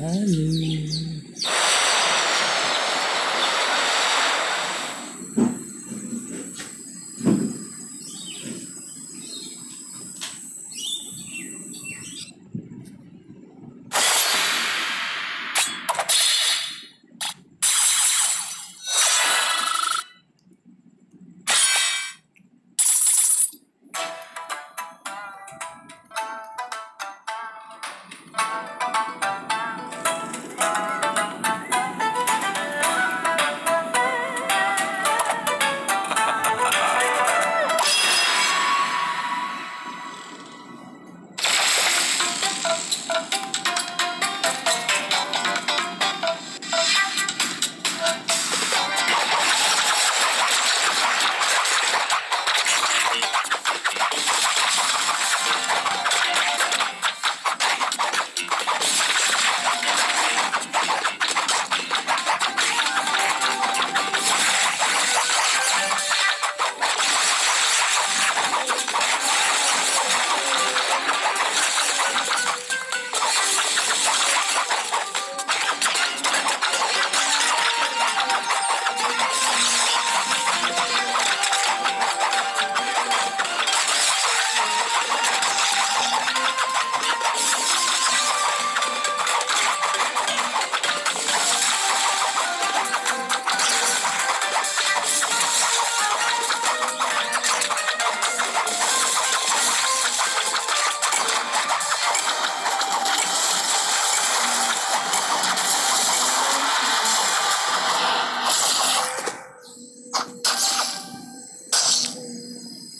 Valeu.